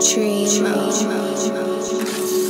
dream. dream.